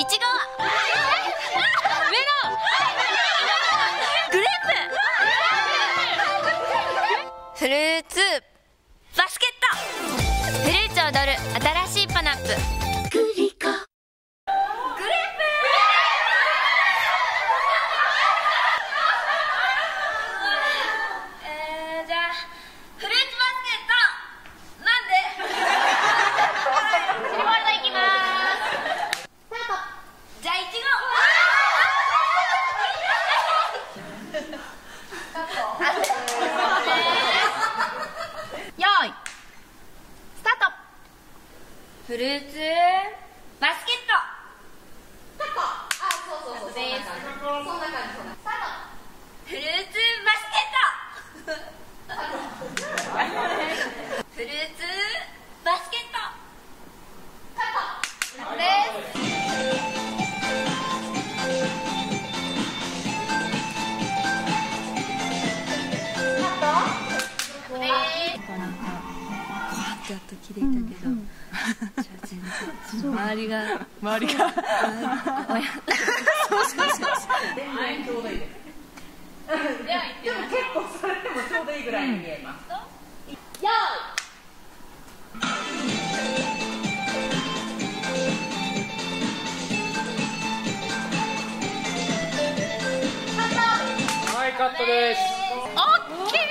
いちご。メロン。グレープ。フルーツ。バスケット。フルーツ踊る新しいパナップグリコグレープえー、じゃあフルーツバスケットなんでシルバードいきますじゃあいちよーいスタートごフルーツバスケット。ってやっと綺麗だけど、じゃあ全然周りが周りが。でも結構それで。もちょうどいいぐらいに見えます、はいカットで。すオッケー